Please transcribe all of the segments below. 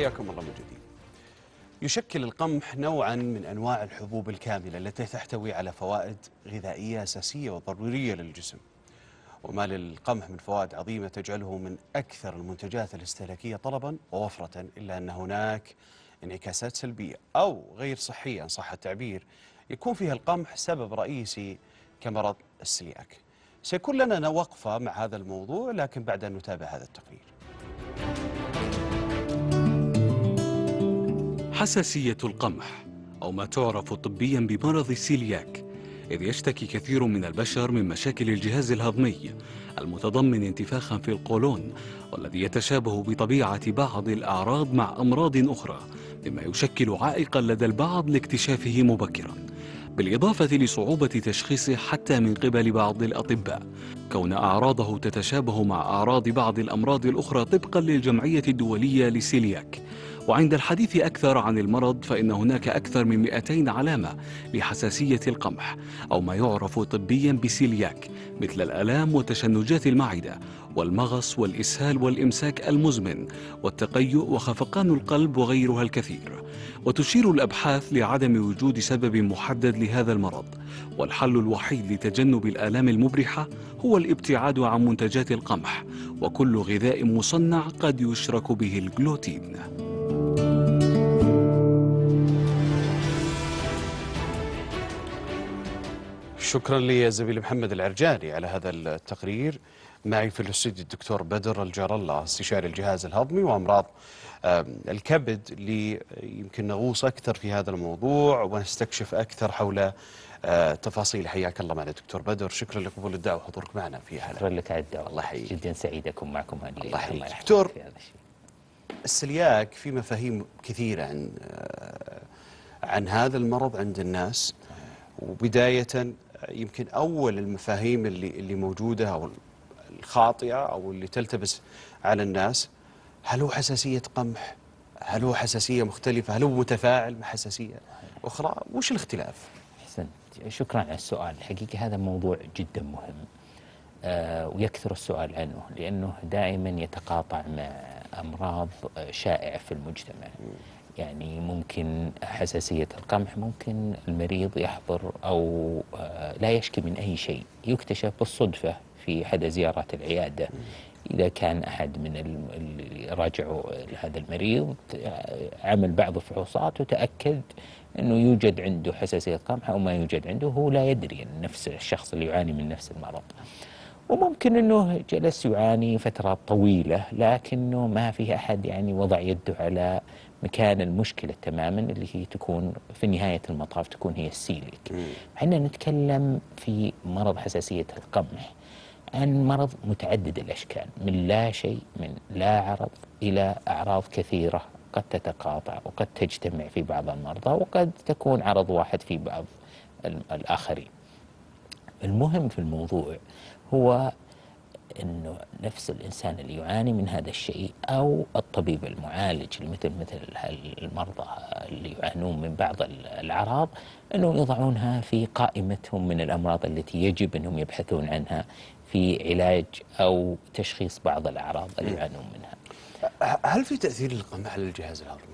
حياكم الله من جديد. يشكل القمح نوعا من أنواع الحبوب الكاملة التي تحتوي على فوائد غذائية أساسية وضرورية للجسم. وما للقمح من فوائد عظيمة تجعله من أكثر المنتجات الاستهلاكية طلبا ووفرة إلا أن هناك انعكاسات سلبية أو غير صحية إن صح التعبير يكون فيها القمح سبب رئيسي كمرض السلياك. سيكون لنا وقفة مع هذا الموضوع لكن بعد أن نتابع هذا التقرير. حساسية القمح أو ما تعرف طبيا بمرض السيلياك إذ يشتكي كثير من البشر من مشاكل الجهاز الهضمي المتضمن انتفاخا في القولون والذي يتشابه بطبيعة بعض الأعراض مع أمراض أخرى مما يشكل عائقا لدى البعض لاكتشافه مبكرا بالإضافة لصعوبة تشخيصه حتى من قبل بعض الأطباء كون أعراضه تتشابه مع أعراض بعض الأمراض الأخرى طبقا للجمعية الدولية للسيلياك. وعند الحديث أكثر عن المرض فإن هناك أكثر من 200 علامة لحساسية القمح أو ما يعرف طبيا بسيلياك مثل الآلام وتشنجات المعدة والمغص والإسهال والإمساك المزمن والتقيؤ وخفقان القلب وغيرها الكثير. وتشير الأبحاث لعدم وجود سبب محدد لهذا المرض والحل الوحيد لتجنب الآلام المبرحة هو الابتعاد عن منتجات القمح وكل غذاء مصنع قد يشرك به الجلوتين. شكرا لي زميلي محمد العرجاني على هذا التقرير. معي في الاستوديو الدكتور بدر الجار الله استشاري الجهاز الهضمي وأمراض الكبد اللي يمكن نغوص أكثر في هذا الموضوع ونستكشف أكثر حول آه، تفاصيل. حياك الله معنا دكتور بدر. شكرا لقبول الدعوة. وحضورك معنا في هذا شكرا لك على الدعوة. الله يحييك. جدا سعيد أكون معكم هالليلة الله يحييك. دكتور. السلياك في مفاهيم كثيرة عن آه، عن هذا المرض عند الناس. وبداية يمكن أول المفاهيم اللي اللي موجودة أو الخاطئة أو اللي تلتبس على الناس هل هو حساسية قمح؟ هل هو حساسية مختلفة؟ هل هو متفاعل مع حساسية أخرى؟ وش الاختلاف؟ أحسنت شكرا على السؤال الحقيقة هذا موضوع جدا مهم آه ويكثر السؤال عنه لأنه دائما يتقاطع مع أمراض آه، شائعة في المجتمع يعني ممكن حساسية القمح ممكن المريض يحضر أو آه، لا يشكي من أي شيء. يكتشف بالصدفة في أحد زيارات العيادة. إذا كان أحد من اللي راجعوا هذا المريض عمل بعض الفحوصات وتأكد أنه يوجد عنده حساسية قمح أو ما يوجد عنده. هو لا يدري أن نفس الشخص اللي يعاني من نفس المرض. وممكن أنه جلس يعاني فترات طويلة لكنه ما في أحد يعني وضع يده على مكان المشكلة تماما اللي هي تكون في نهاية المطاف تكون هي السيليك. إحنا نتكلم في مرض حساسية القمح عن مرض متعدد الأشكال من لا شيء من لا عرض إلى أعراض كثيرة قد تتقاطع وقد تجتمع في بعض المرضى وقد تكون عرض واحد في بعض ال- الآخرين. المهم في الموضوع هو إنه نفس الإنسان اللي يعاني من هذا الشيء أو الطبيب المعالج مثل مثل المرضى اللي يعانون من بعض ال- الأعراض إنه يضعونها في قائمتهم من الأمراض التي يجب إنهم يبحثون عنها في علاج أو تشخيص بعض الأعراض اللي يعانون منها. هل في تأثير للقمح على الجهاز الهضمي؟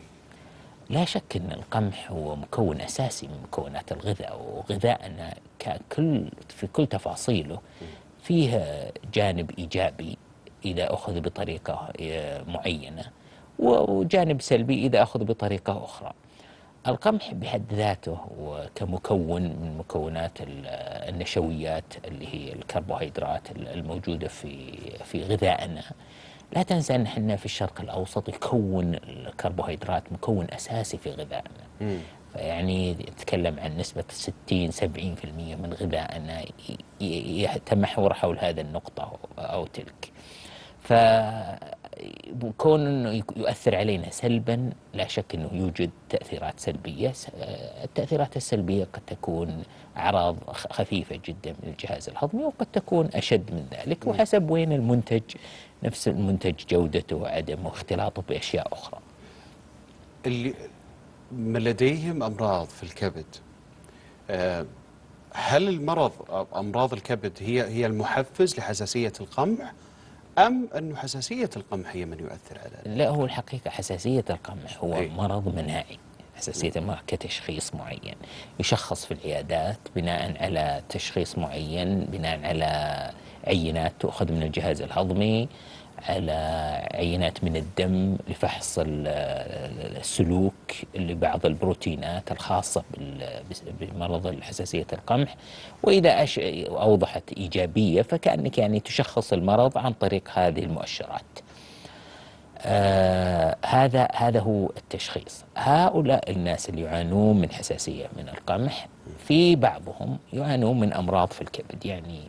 لا شك إن القمح هو مكون أساسي من مكونات الغذاء وغذائنا ككل في كل تفاصيله فيه جانب إيجابي إذا أخذ بطريقة آه، معينة وجانب سلبي إذا أخذ بطريقة أخرى. القمح بحد ذاته وكمكون من مكونات ال- النشويات اللي هي الكربوهيدرات الموجودة في في غذائنا. لا تنسى أن إحنا في الشرق الأوسط يكون الكربوهيدرات مكون أساسي في غذائنا. فيعني يتكلم عن نسبة 60 70% من غذائنا يتمحور حول هذا النقطة أو تلك. فكون إنه يك- يؤثر علينا سلبا لا شك إنه يوجد تأثيرات سلبية. س- آه، التأثيرات السلبية قد تكون أعراض خ- خفيفة جدا من الجهاز الهضمي وقد تكون أشد من ذلك وحسب وين المنتج نفس المنتج جودته وعدمه واختلاطه بأشياء أخرى. اللي من لديهم أمراض في الكبد. آه، هل المرض أو أمراض الكبد هي هي المحفز لحساسية القمح أم أنه حساسية القمح هي من يؤثر على لا هو الحقيقة حساسية القمح هو أي. مرض مناعي حساسية المرض كتشخيص معين. يشخص في العيادات بناء على تشخيص معين بناء على عينات تؤخذ من الجهاز الهضمي على عينات من الدم لفحص ال- السلوك لبعض البروتينات الخاصة بمرض الحساسية القمح. وإذا أش- أوضحت إيجابية فكأنك يعني تشخص المرض عن طريق هذه المؤشرات. آه هذا هذا هو التشخيص. هؤلاء الناس اللي يعانون من حساسية من القمح في بعضهم يعانون من أمراض في الكبد. يعني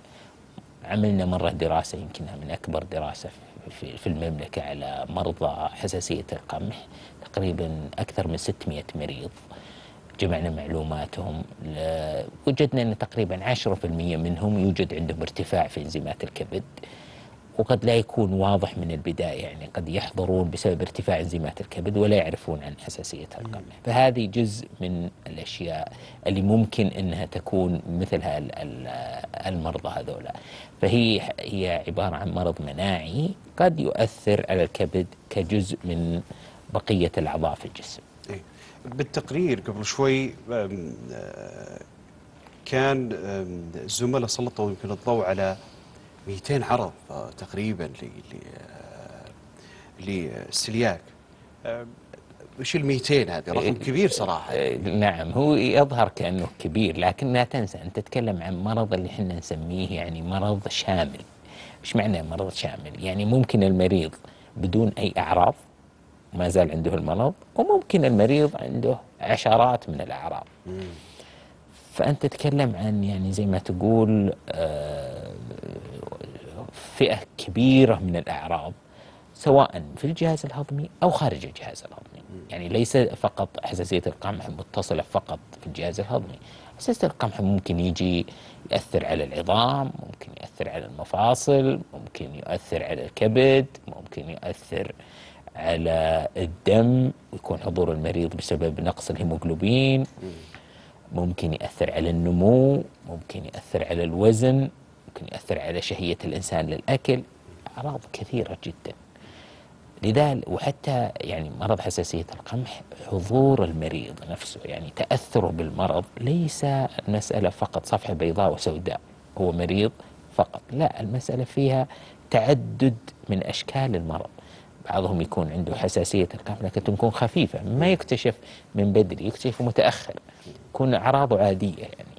عملنا مرة دراسة يمكنها من أكبر دراسة في, المملكة على مرضى حساسية القمح تقريبا أكثر من 600 مريض. جمعنا معلوماتهم وجدنا أن تقريبا 10% منهم يوجد عندهم ارتفاع في إنزيمات الكبد. وقد لا يكون واضح من البداية يعني قد يحضرون بسبب ارتفاع انزيمات الكبد ولا يعرفون عن حساسية القمح. فهذه جزء من الأشياء اللي ممكن أنها تكون مثل المرضى هذولا فهي هي عبارة عن مرض مناعي قد يؤثر على الكبد كجزء من بقية الأعضاء في الجسم. إيه. بالتقرير قبل شوي أم، آه، كان الزملاء سلطوا يمكن الضوء على 200 عرض آه، تقريبا ل- ل- آه، للسلياك أم، وش ال 200 هذه؟ رقم كبير صراحة. آه، نعم هو يظهر كأنه كبير لكن لا تنسى أن تتكلم عن مرض اللي إحنا نسميه يعني مرض شامل. إيش معنى مرض شامل؟ يعني ممكن المريض بدون أي أعراض ما زال عنده المرض وممكن المريض عنده عشرات من الأعراض. فأنت تتكلم عن يعني زي ما تقول آه، فئة كبيرة من الأعراض سواء في الجهاز الهضمي أو خارج الجهاز الهضمي. يعني ليس فقط حساسية القمح متصلة فقط في الجهاز الهضمي. حساسية القمح ممكن يجي يأثر على العظام ممكن يأثر على المفاصل ممكن يؤثر على الكبد ممكن يؤثر على الدم ويكون حضور المريض بسبب نقص الهيموغلوبين. ممكن يأثر على النمو ممكن يأثر على الوزن. ممكن يأثر على شهية الإنسان للأكل أعراض كثيرة جدا. لذلك وحتى يعني مرض حساسية القمح حضور المريض نفسه يعني تأثره بالمرض ليس المسألة فقط صفحة بيضاء وسوداء هو مريض فقط. لا المسألة فيها تعدد من أشكال المرض. بعضهم يكون عنده حساسية القمح لكن تكون خفيفة ما يكتشف من بدري يكتشف متأخر يكون أعراضه عادية يعني.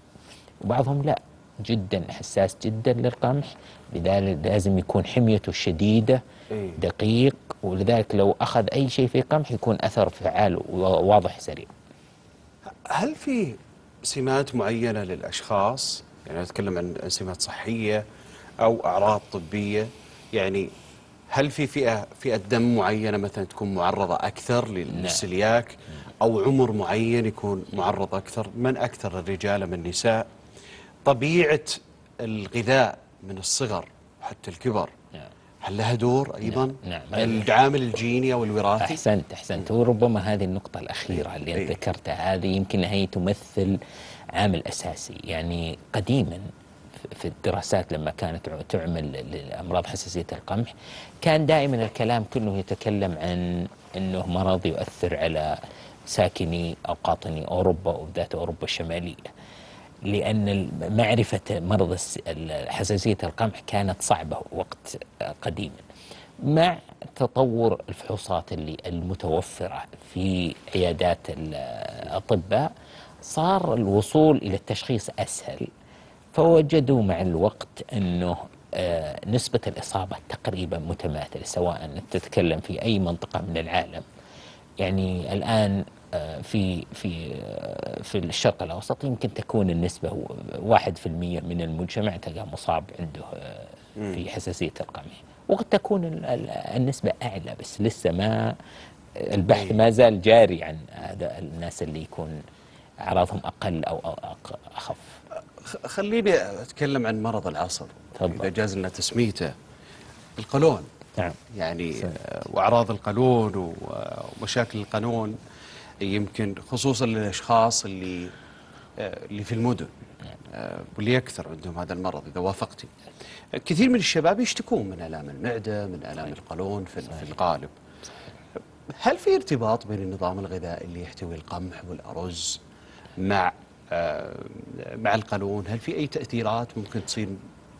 وبعضهم لا. جدا حساس جدا للقمح. لذلك لازم يكون حميته شديدة إيه. دقيق. ولذلك لو أخذ أي شيء في قمح يكون أثر فعال وواضح سريع هل في سمات معينة للأشخاص؟ يعني نتكلم عن سمات صحية أو أعراض طبية. يعني هل في فئة فئة دم معينة مثلا تكون معرضة أكثر للسلياك؟ أو عمر معين يكون معرض أكثر؟ من أكثر الرجال من النساء؟ طبيعة الغذاء من الصغر حتى الكبر. نعم. هل لها دور أيضا؟ نعم. العامل الجيني أو الوراثي أحسنت أحسنت. وربما هذه النقطة الأخيرة اللي إيه. أنت ذكرتها هذه يمكن هي تمثل عامل أساسي. يعني قديما في الدراسات لما كانت تعمل لأمراض حساسية القمح كان دائما الكلام كله يتكلم عن أنه مرض يؤثر على ساكني أو قاطني أوروبا وبالذات أوروبا الشمالية. لأن معرفة مرض حساسية القمح كانت صعبة وقت قديما مع تطور الفحوصات اللي المتوفرة في عيادات الأطباء صار الوصول إلى التشخيص أسهل فوجدوا مع الوقت أنه آه، نسبة الإصابة تقريبا متماثلة سواء تتكلم في أي منطقة من العالم. يعني الآن في في آه، في الشرق الأوسط يمكن تكون في المية من المجتمع تلقى مصاب عنده آه، في حساسية القمح. وقد تكون ال- ال- النسبة أعلى بس لسه ما البحث ما زال جاري عن هذا الناس اللي يكون أو أق- أخف. خ- خليني أتكلم عن مرض العصر تفضل. إذا جاز لنا تسميته. القولون. نعم. يعني آه، وأعراض القولون ومشاكل القولون يمكن خصوصا للأشخاص اللي آه، اللي في المدن. آه، واللي يكثر عندهم هذا المرض إذا وافقتي. كثير من الشباب يشتكون من آلام المعدة من آلام القولون في, في الغالب. هل في ارتباط بين النظام الغذائي اللي يحتوي القمح والأرز مع آه، مع القولون؟ هل في أي تأثيرات ممكن تصير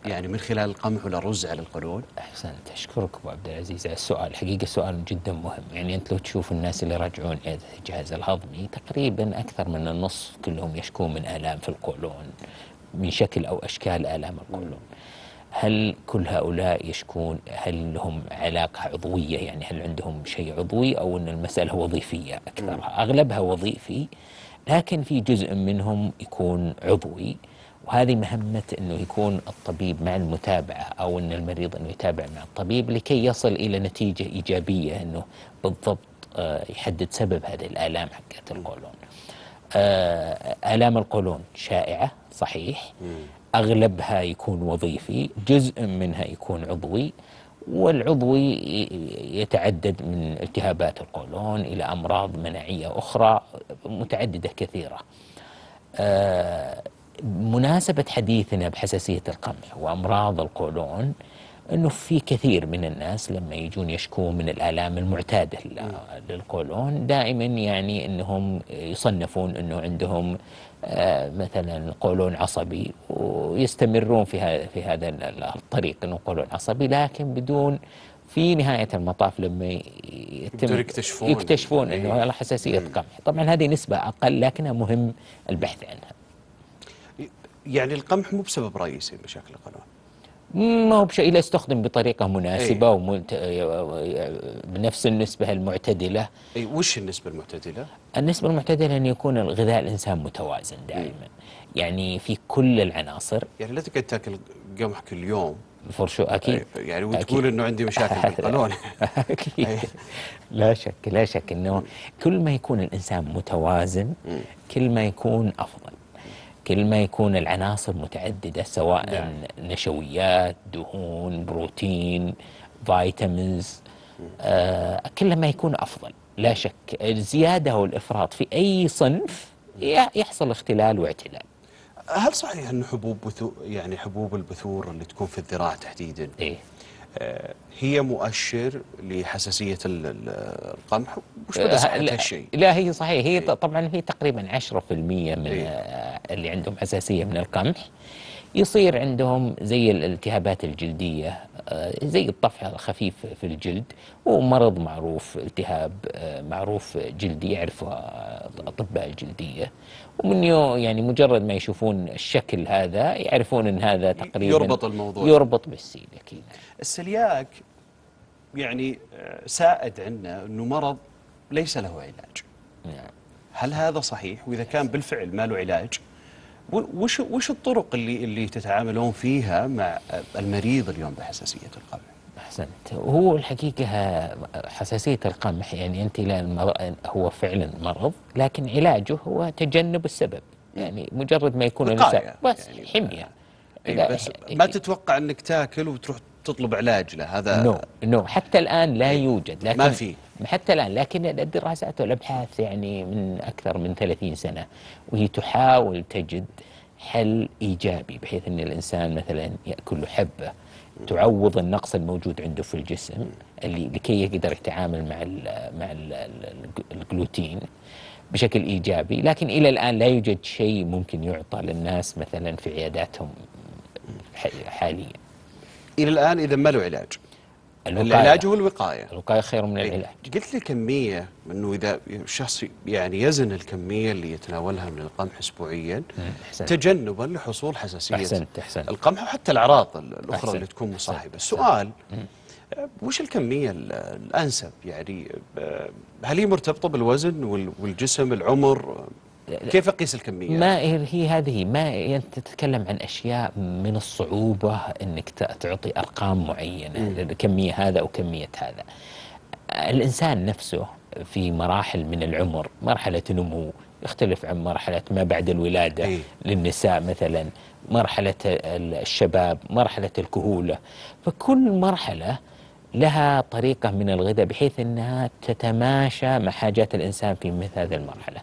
يعني من خلال القمح والأرز على القولون؟ أحسنت. أشكرك أبو عبد العزيز على السؤال. حقيقة سؤال جدا مهم. يعني أنت لو تشوف الناس اللي يراجعون الجهاز الهضمي تقريبا أكثر من النصف كلهم يشكون من آلام في القولون من شكل أو أشكال آلام القولون. هل كل هؤلاء يشكون هل لهم علاقة عضوية؟ يعني هل عندهم شيء عضوي أو أن المسألة وظيفية أكثرها؟ أغلبها وظيفي لكن في جزء منهم يكون عضوي. وهذه مهمة أنه يكون الطبيب مع المتابعة أو أن المريض أنه يتابع مع الطبيب لكي يصل إلى نتيجة إيجابية أنه بالضبط آه، يحدد سبب هذه الآلام حقت القولون. آه، آلام القولون شائعة صحيح. أغلبها يكون وظيفي جزء منها يكون عضوي والعضوي يتعدد من التهابات القولون إلى أمراض مناعية أخرى متعددة كثيرة. آه، مناسبة حديثنا بحساسية القمح وأمراض القولون أنه في كثير من الناس لما يجون يشكون من الآلام المعتادة للقولون دائما يعني أنهم يصنفون أنه عندهم آه، مثلا قولون عصبي ويستمرون في في هذا الطريق إنه قولون عصبي لكن بدون في نهاية المطاف لما يتم يكتشفون. يكتشفون إنه على حساسية قمح طبعا هذه نسبة أقل لكنها مهم البحث عنها. يعني القمح مو بسبب رئيسي لمشاكل القولون ما هو بشيء إذا استخدم بطريقة مناسبة أي. وملت... بنفس النسبة المعتدلة. أي وش النسبة المعتدلة؟ النسبة المعتدلة أن يكون الغذاء الإنسان متوازن دائما. م. يعني في كل العناصر. يعني لا تقعد تاكل قمح كل يوم. فرشو أكيد. يعني وتقول أنه عندي مشاكل بالقولون أكيد. لا شك لا شك أنه كل ما يكون الإنسان متوازن كل ما يكون أفضل. كل ما يكون العناصر متعددة سواء نعم. نشويات دهون بروتين فيتامينز آه كل ما يكون أفضل لا شك الزيادة أو الإفراط في أي صنف يحصل اختلال واعتلال هل صحيح أن حبوب بثو يعني حبوب البثور اللي تكون في الذراع تحديدا إيه؟ آه، هي مؤشر لحساسية القمح وش بدأ صحة هالشيء؟ لا هي صحيح هي إيه؟ طبعا هي تقريبا 10% من إيه؟ اللي عندهم حساسية من القمح يصير عندهم زي الالتهابات الجلدية آه، زي الطفح الخفيف في الجلد ومرض معروف التهاب آه، معروف جلدي يعرفه أطباء الجلدية ومن يعني مجرد ما يشوفون الشكل هذا يعرفون إن هذا تقريبا يربط الموضوع. يربط بالسيليك السلياك يعني آه، سائد عندنا إنه مرض ليس له علاج. نعم. هل هذا صحيح؟ وإذا كان بالفعل ما له علاج وش وش الطرق اللي اللي تتعاملون فيها مع المريض اليوم بحساسية القمح أحسنت. هو الحقيقة حساسية القمح يعني أنت لا هو فعلا مرض لكن علاجه هو تجنب السبب. يعني مجرد ما يكون الانسان بس يعني حمية. إيه بس ما تتوقع إنك تاكل وتروح تطلب علاج له؟ هذا نو نو. حتى الآن لا إيه، يوجد لكن ما في. حتى الآن لكن الدراسات والأبحاث يعني من أكثر من 30 سنة وهي تحاول تجد حل إيجابي بحيث إن الإنسان مثلا يأكل حبة. تعوض النقص الموجود عنده في الجسم اللي لكي يقدر يتعامل مع ال مع ال الجلوتين بشكل إيجابي. لكن إلى الآن لا يوجد شيء ممكن يعطى للناس مثلا في عياداتهم حاليا. إلى الآن إذا ما له علاج؟ العلاج هو الوقاية. الوقاية خير من العلاج. قلت لي كمية إنه إذا الشخص يعني يزن الكمية اللي يتناولها من القمح اسبوعيا تجنبا لحصول حساسية إحسنت إحسنت. القمح وحتى الأعراض الأخرى أحسنت. اللي تكون مصاحبة. السؤال وش الكمية الأنسب؟ يعني هل هي مرتبطة بالوزن والجسم العمر؟ كيف اقيس الكمية؟ ما هي هذه ما انت تتكلم عن أشياء من الصعوبة إنك تعطي أرقام معينة الكميه هذا أو كمية هذا. الإنسان نفسه في مراحل من العمر، مرحلة نمو يختلف عن مرحلة ما بعد الولادة أي. للنساء مثلا، مرحلة الشباب، مرحلة الكهولة، فكل مرحلة لها طريقة من الغذاء بحيث إنها تتماشى مع حاجات الإنسان في مثل هذه المرحلة.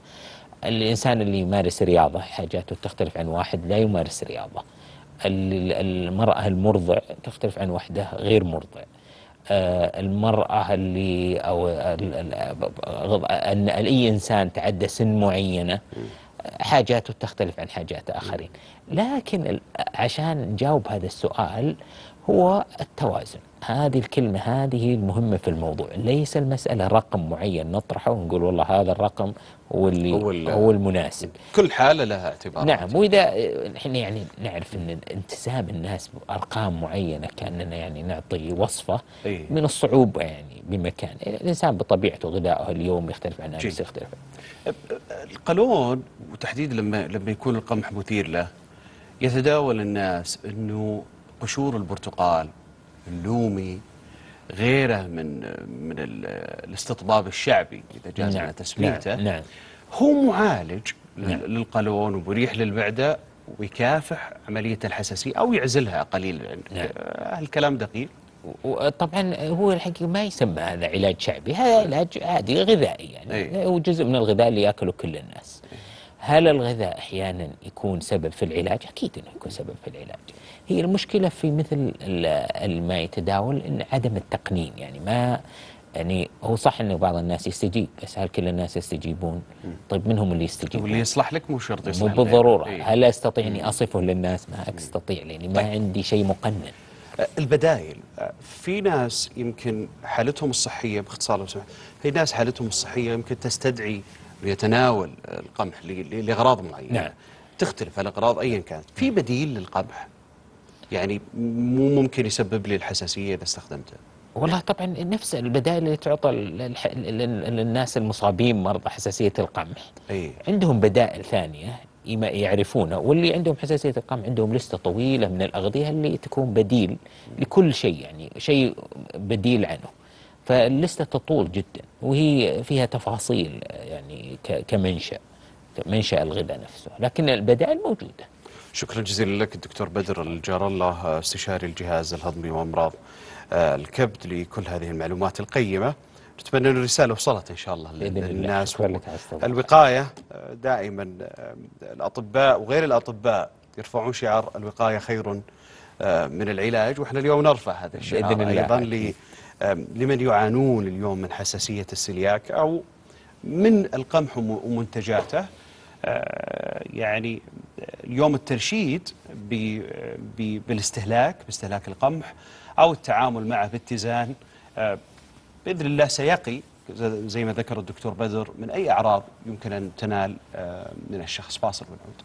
الإنسان اللي يمارس رياضة حاجاته تختلف عن واحد لا يمارس رياضة. ال- المرأة المرضع تختلف عن وحدة غير مرضع. آه، المرأة اللي أو أن أي إنسان تعدى سن معينة حاجاته تختلف عن حاجات آخرين. لكن عشان نجاوب هذا السؤال هو التوازن. هذه الكلمة هذه المهمة في الموضوع. ليس المسألة رقم معين نطرحه ونقول والله هذا الرقم هو اللي هو هو, ال- هو المناسب. كل حالة لها اعتبارات نعم وإذا إحنا يعني نعرف إن التزام الناس بأرقام معينة كأننا يعني نعطي وصفة إيه. من الصعوبة يعني بمكان. الإنسان بطبيعته غذائه اليوم يختلف عن جيد. يختلف. القولون وتحديد لما لما يكون القمح مثير له يتداول الناس إنه قشور البرتقال اللومي غيره من من ال- الاستطباب الشعبي إذا جاز لنا تسميته نعم, نعم. هو معالج نعم. للقولون ومريح للمعده ويكافح عملية الحساسية أو يعزلها قليلا نعم. هل الكلام دقيق؟ وطبعا هو الحقيقة ما يسمى هذا علاج شعبي هذا علاج عادي غذائي يعني أي. هو جزء من الغذاء اللي يأكله كل الناس هل الغذاء أحيانا يكون سبب في العلاج أكيد إنه يكون سبب في العلاج هي المشكلة في مثل ما يتداول إن عدم التقنين يعني ما يعني هو صح إنه بعض الناس يستجيب بس هل كل الناس يستجيبون؟ طيب منهم اللي يستجيب؟ واللي يصلح لك مو شرط مو يصلح لك. بالضرورة. إيه. هل أستطيع إني أصفه للناس؟ ما أستطيع لأني ما عندي شيء مقنن. البدائل في ناس يمكن حالتهم الصحية باختصار لو سمحت في ناس حالتهم الصحية يمكن تستدعي انه يتناول القمح لأغراض معينة. نعم. تختلف الأغراض ايا كانت. في بديل للقمح؟ يعني مو ممكن يسبب لي الحساسية إذا استخدمته. والله طبعا نفس البدائل اللي تعطى لل- لل- للناس المصابين مرضى حساسية القمح. إي. عندهم بدائل ثانية يعرفونها واللي عندهم حساسية القمح عندهم لستة طويلة من الأغذية اللي تكون بديل لكل شيء يعني شيء بديل عنه. فاللستة تطول جدا وهي فيها تفاصيل يعني ك- كمنشأ منشأ الغذاء نفسه. لكن البدائل موجودة. شكرا جزيلا لك الدكتور بدر الجار الله استشاري الجهاز الهضمي وأمراض آه، الكبد لكل هذه المعلومات القيمة نتمنى ان الرساله وصلت إن شاء الله. للناس. الوقاية آه، دائما آه، الأطباء وغير الأطباء يرفعون شعار الوقاية خير آه، من العلاج وإحنا اليوم نرفع هذا الشعار بإذن الله. أيضا لمن يعانون اليوم من حساسية السلياك أو من القمح وم- ومنتجاته آه، يعني اليوم الترشيد ب- بالاستهلاك باستهلاك القمح أو التعامل معه باتزان آه، بإذن الله سيقي زي- ما ذكر الدكتور بدر من أي أعراض يمكن أن تنال آه، من الشخص فاصل ونعود.